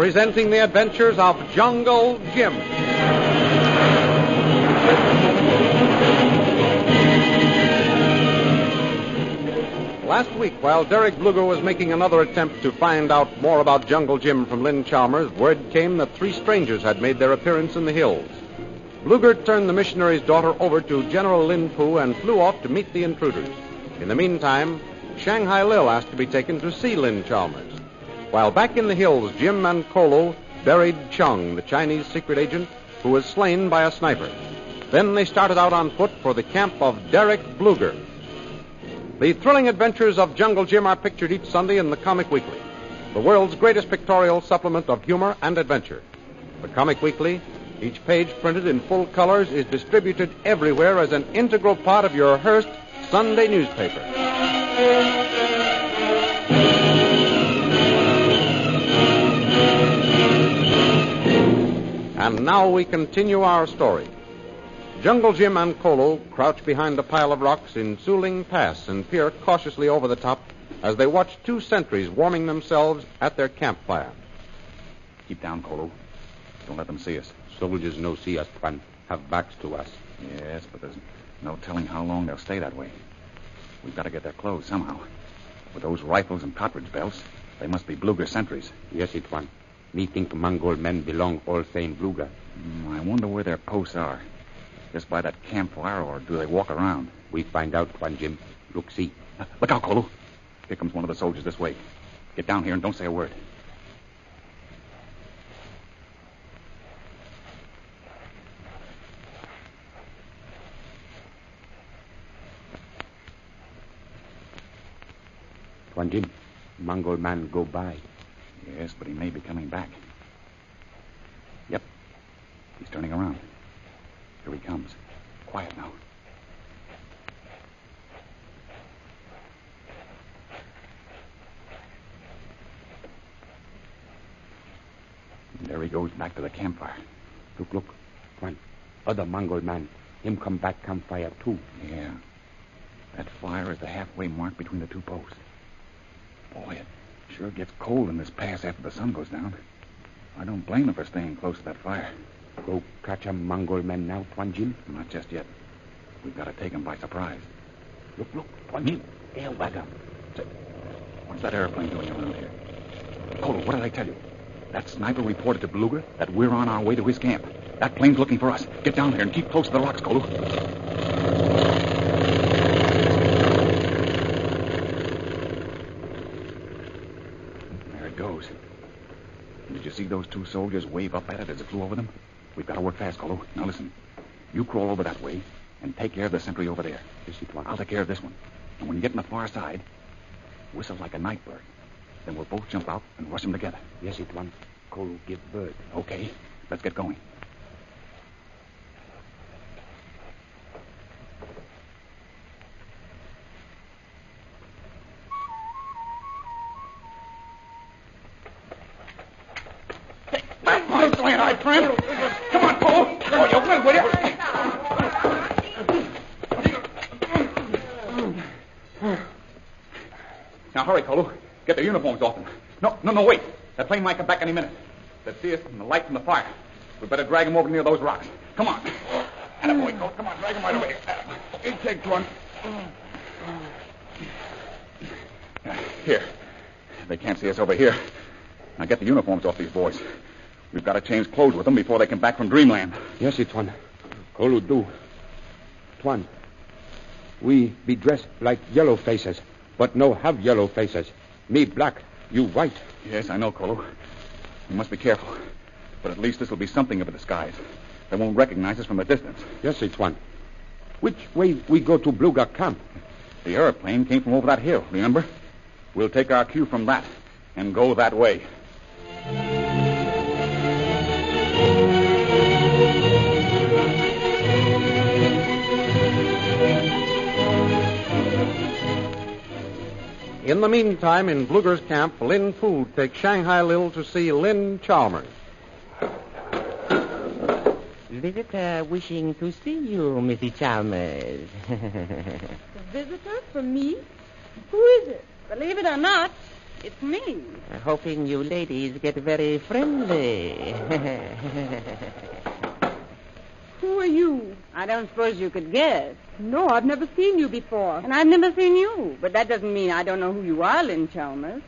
presenting the adventures of Jungle Jim. Last week, while Derek Bulger was making another attempt to find out more about Jungle Jim from Lynn Chalmers, word came that three strangers had made their appearance in the hills. Bulger turned the missionary's daughter over to General Lin Fu and flew off to meet the intruders. In the meantime, Shanghai Lil asked to be taken to see Lynn Chalmers. While back in the hills, Jim and Kolu buried Chung, the Chinese secret agent, who was slain by a sniper. Then they started out on foot for the camp of Derek Bulger. The thrilling adventures of Jungle Jim are pictured each Sunday in the Comic Weekly, the world's greatest pictorial supplement of humor and adventure. The Comic Weekly, each page printed in full colors, is distributed everywhere as an integral part of your Hearst Sunday newspaper. And now we continue our story. Jungle Jim and Kolu crouch behind a pile of rocks in Suling Pass and peer cautiously over the top as they watch two sentries warming themselves at their campfire. Keep down, Kolu. Don't let them see us. Soldiers no see us, Tuan. Have backs to us. Yes, but there's no telling how long they'll stay that way. We've got to get their clothes somehow. With those rifles and cartridge belts, they must be Bulger sentries. Yes, Tuan. Me think Mongol men belong all same Bulger. Mm, I wonder where their posts are. Just by that campfire, or do they walk around? We find out, Tuan Jim. Look, see. Look out, Kolu. Here comes one of the soldiers this way. Get down here and don't say a word. Tuan Jim, Mongol man go by. Yes, but he may be coming back. Yep. He's turning around. Here he comes. Quiet now. And there he goes back to the campfire. Look, look. Tuan, other Mongol man. Him come back campfire too. Yeah. That fire is the halfway mark between the two posts. Boy, it sure gets cold in this pass after the sun goes down. I don't blame him for staying close to that fire. Go catch a Mongol man now, Tuan Jim. Not just yet. We've got to take him by surprise. Look, look, Tuan Jim. Air wagon. What's that airplane doing around here? Kolu, what did I tell you? That sniper reported to Bulger that we're on our way to his camp. That plane's looking for us. Get down here and keep close to the rocks, Kolu. There it goes. Did you see those two soldiers wave up at it as it flew over them? We've got to work fast, Kolu. Now listen. You crawl over that way and take care of the sentry over there. Yes, Tuan. I'll take care of this one. And when you get on the far side, whistle like a night bird. Then we'll both jump out and rush them together. Yes, it one. Kolu give bird. Okay, let's get going. My plan, I friend. Come on, Paul. Oh, you will, will you? Now hurry, Kolu. Get their uniforms off them. No, no, no, wait. That plane might come back any minute. They see us from the light from the fire. We better drag them over near those rocks. Come on. Attaboy, Kolu. Come on, drag them right away. here. You take one. Here. They can't see us over here. Now get the uniforms off these boys. We've got to change clothes with them before they come back from dreamland. Yes, it one. Kolu do. Tuan, we be dressed like yellow faces, but no have yellow faces. Me black, you white. Yes, I know, Kolu. We must be careful. But at least this will be something of a disguise. They won't recognize us from a distance. Yes, it's one. Which way we go to Bulger camp? The airplane came from over that hill, remember? We'll take our cue from that and go that way. In the meantime, in Bulger's camp, Lin Fu takes Shanghai Lil to see Lynn Chalmers. Visitor wishing to see you, Mrs. Chalmers. A visitor for me? Who is it? Believe it or not, It's me. Hoping you ladies get very friendly. Who are you? I don't suppose you could guess. No, I've never seen you before. And I've never seen you. But that doesn't mean I don't know who you are, Lynn Chalmers.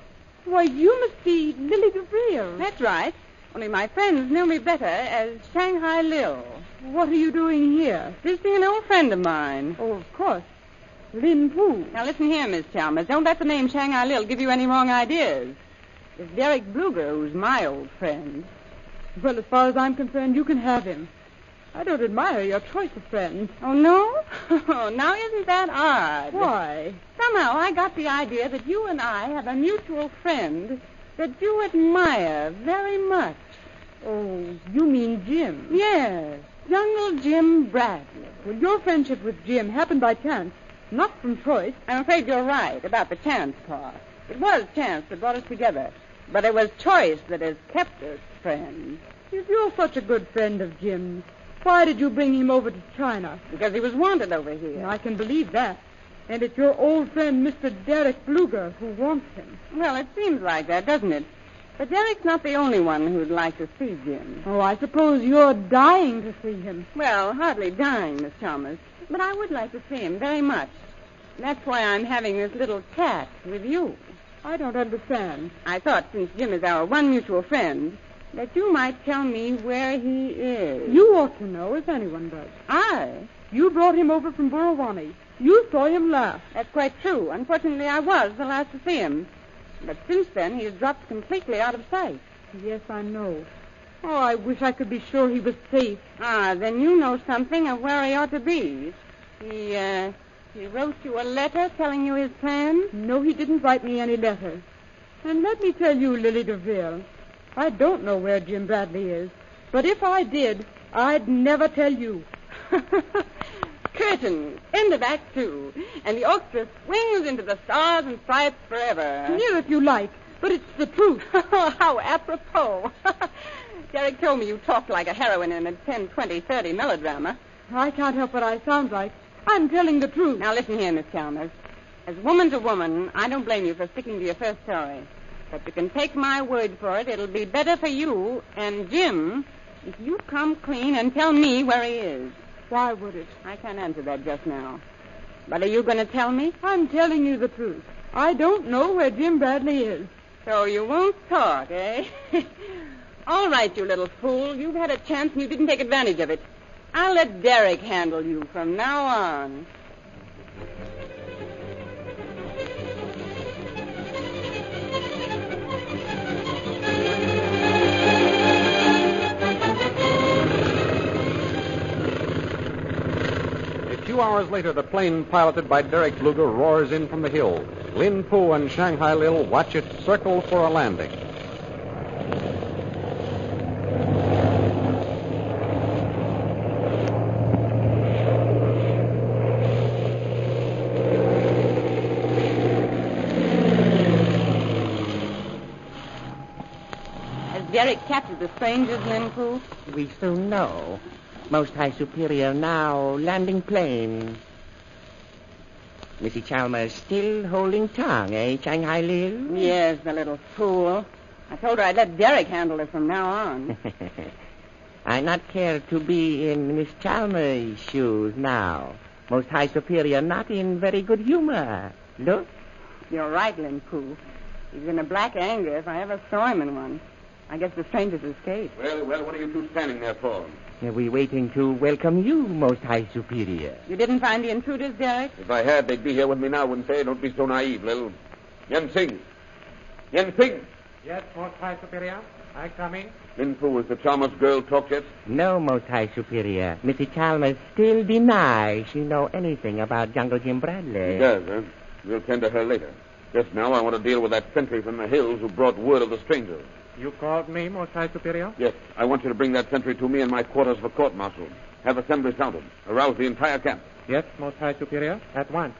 Why, you must be Lily DeVrille. That's right. Only my friends know me better as Shanghai Lil. What are you doing here? Visiting an old friend of mine. Oh, of course. Lin Fu. Now listen here, Miss Chalmers. Don't let the name Shanghai Lil give you any wrong ideas. It's Derek Bulger who's my old friend. Well, as far as I'm concerned, you can have him. I don't admire your choice of friends. Oh, no? now, isn't that odd? Why? Somehow I got the idea that you and I have a mutual friend that you admire very much. Oh, you mean Jim? Yes, Jungle Jim Bradley. Well, your friendship with Jim happened by chance, not from choice. I'm afraid you're right about the chance part. It was chance that brought us together, but it was choice that has kept us friends. If you're such a good friend of Jim's, why did you bring him over to China? Because he was wanted over here. I can believe that. And it's your old friend, Mr. Derek Bulger, who wants him. Well, it seems like that, doesn't it? But Derek's not the only one who'd like to see Jim. Oh, I suppose you're dying to see him. Well, hardly dying, Miss Chalmers. But I would like to see him very much. That's why I'm having this little chat with you. I don't understand. I thought, since Jim is our one mutual friend, that you might tell me where he is. You ought to know, if anyone does. I? You brought him over from Burawani. You saw him last. That's quite true. Unfortunately, I was the last to see him. But since then, he's dropped completely out of sight. Yes, I know. Oh, I wish I could be sure he was safe. Ah, then you know something of where he ought to be. He, uh, he wrote you a letter telling you his plan? No, he didn't write me any letter. And let me tell you, Lily DeVrille, I don't know where Jim Bradley is. But if I did, I'd never tell you. Curtain. End of Act Two. And the orchestra swings into the stars and stripes forever. Sneer if you like, but it's the truth. How apropos. Derek told me you talked like a heroine in a 10, 20, 30 melodrama. I can't help what I sound like. I'm telling the truth. Now listen here, Miss Chalmers. As woman to woman, I don't blame you for sticking to your first story. But you can take my word for it, it'll be better for you and Jim if you come clean and tell me where he is. Why would it? I can't answer that just now. But are you going to tell me? I'm telling you the truth. I don't know where Jim Bradley is. So you won't talk, eh? All right, you little fool. You've had a chance and you didn't take advantage of it. I'll let Derek handle you from now on. Hours later, the plane piloted by Derek Bulger roars in from the hill. Lin Fu and Shanghai Lil watch it circle for a landing. Has Derek captured the strangers, Lin Fu? we soon know. Most High Superior now landing plane. Missy Chalmers still holding tongue, eh, Shanghai Lil? Yes, the little fool. I told her I'd let Derek handle her from now on. I not care to be in Miss Chalmers' shoes now. Most High Superior not in very good humor. Look. You're right, Lin Fu. He's in a black anger if I ever saw him in one. I guess the strangers escaped. Well, well, what are you two standing there for? We're waiting to welcome you, Most High Superior. You didn't find the intruders, Derek? If I had, they'd be here with me now, wouldn't they? Don't be so naive, little. Yen Sing. Yen Sing. Yes, Most High Superior. I come in. Lin Fu, is the Chalmers girl talk yet? No, Most High Superior. Missy Chalmers still denies she know anything about Jungle Jim Bradley. She does, huh? We'll tend to her later. Just now, I want to deal with that sentry from the hills who brought word of the strangers. You called me, Most High Superior? Yes, I want you to bring that sentry to me in my quarters for court martial. Have assembly sounded. Arouse the entire camp. Yes, Most High Superior. At once.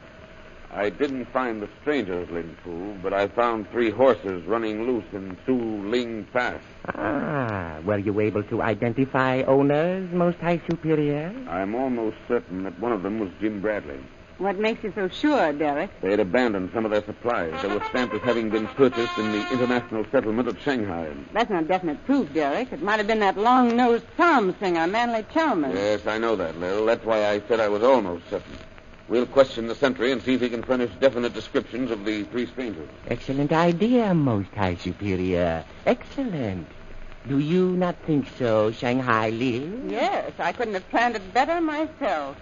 I didn't find the strangers, Lin Fu, but I found three horses running loose in Su Ling Pass. Ah, were you able to identify owners, Most High Superior? I'm almost certain that one of them was Jim Bradley. What makes you so sure, Derek? They had abandoned some of their supplies. They were stamped as having been purchased in the international settlement at Shanghai. That's not definite proof, Derek. It might have been that long-nosed psalm singer, Manley Chalmers. Yes, I know that, Lil. That's why I said I was almost certain. We'll question the sentry and see if he can furnish definite descriptions of the three strangers. Excellent idea, Most High Superior. Excellent. Do you not think so, Shanghai Lil? Yes, I couldn't have planned it better myself.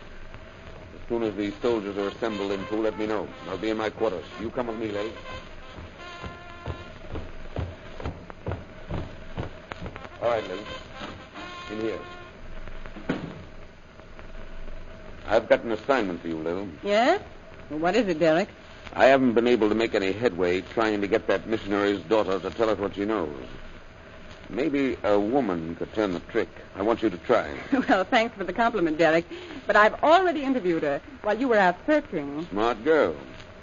As soon as the soldiers are assembled in two, let me know. I'll be in my quarters. You come with me, Lil. All right, Lil. In here. I've got an assignment for you, Lil. Yes? Well, what is it, Derek? I haven't been able to make any headway trying to get that missionary's daughter to tell us what she knows. Maybe a woman could turn the trick. I want you to try. well, thanks for the compliment, Derek. But I've already interviewed her while you were out searching. Smart girl.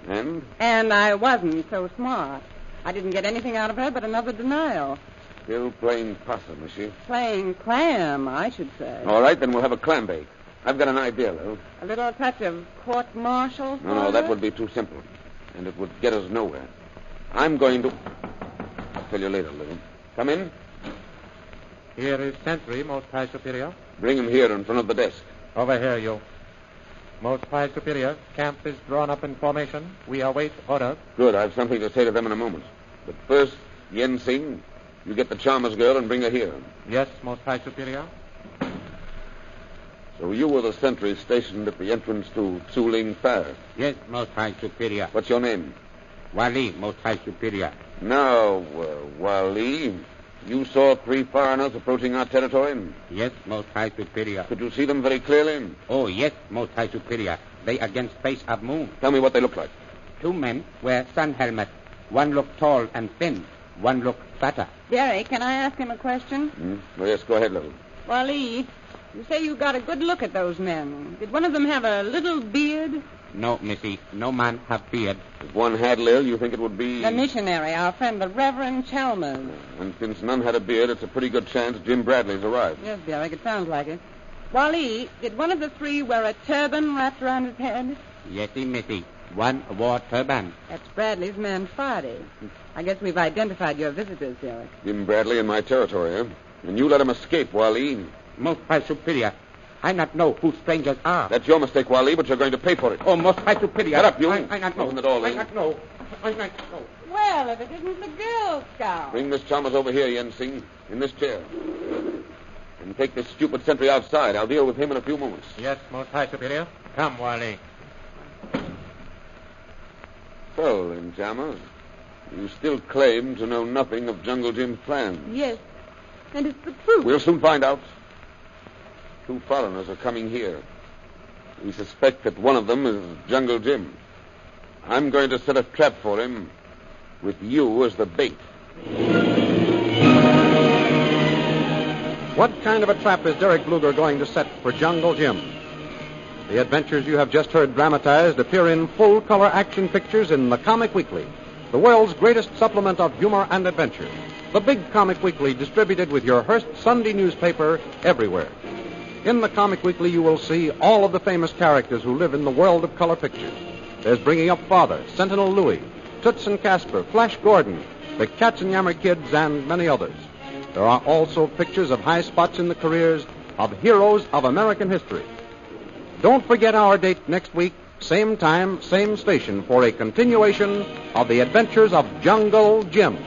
And? And I wasn't so smart. I didn't get anything out of her but another denial. Still playing possum, is she? Playing clam, I should say. All right, then we'll have a clam bake. I've got an idea, Lil. A little touch of court martial. No, no, that would be too simple. And it would get us nowhere. I'm going to. I'll tell you later, Lil. Come in. Here is sentry, Most High Superior. Bring him here in front of the desk. Over here, you. Most High Superior, camp is drawn up in formation. We await orders. Good. I've something to say to them in a moment. But first, Yen Sing, you get the Chalmers girl and bring her here. Yes, Most High Superior. So you were the sentry stationed at the entrance to Tsuling Fair. Yes, Most High Superior. What's your name? Wali, Most High Superior. Now, uh, Wali, you saw three foreigners approaching our territory. Yes, Most High Superior. Could you see them very clearly? Oh, yes, Most High Superior. They against face of moon. Tell me what they look like. Two men wear sun helmets. One look tall and thin. One look fatter. Derek, can I ask him a question? Hmm? Well, yes, go ahead, Little. Wally, you say you got a good look at those men. Did one of them have a little beard? No, Missy. No man have beard. If one had, Lil, you think it would be... The missionary, our friend, the Reverend Chalmers. And since none had a beard, it's a pretty good chance Jim Bradley's arrived. Yes, Derek, it sounds like it. Wally, did one of the three wear a turban wrapped around his head? Yesy, Missy. One wore turban. That's Bradley's man, Friday. I guess we've identified your visitors, Derek. Jim Bradley in my territory, huh? And you let him escape, Wally. Most High Superior. I not know who strangers are. That's your mistake, Wally, but you're going to pay for it. Oh, Most High Superior. Get up, you. I, I not know. Open the door, I Lily. not know. I not know. Well, if it isn't the Girl Scout. Bring Miss Chalmers over here, Yen Sing, in this chair. And take this stupid sentry outside. I'll deal with him in a few moments. Yes, Most High Superior. Come, Wally. Well, then, Chalmers, you still claim to know nothing of Jungle Jim's plans. Yes. And it's the truth. We'll soon find out. Two foreigners are coming here. We suspect that one of them is Jungle Jim. I'm going to set a trap for him with you as the bait. What kind of a trap is Derek Bulger going to set for Jungle Jim? The adventures you have just heard dramatized appear in full color action pictures in the Comic Weekly, the world's greatest supplement of humor and adventure. The big Comic Weekly distributed with your Hearst Sunday newspaper everywhere. In the Comic Weekly, you will see all of the famous characters who live in the world of color pictures. There's Bringing Up Father, Sentinel Louis, Toots and Casper, Flash Gordon, the Katzenjammer Kids, and many others. There are also pictures of high spots in the careers of heroes of American history. Don't forget our date next week, same time, same station, for a continuation of the adventures of Jungle Jim.